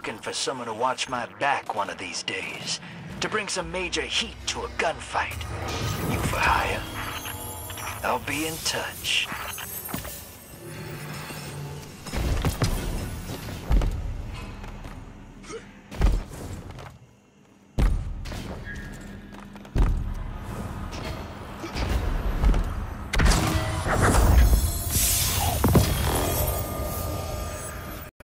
looking for someone to watch my back one of these days. To bring some major heat to a gunfight. You for hire? I'll be in touch.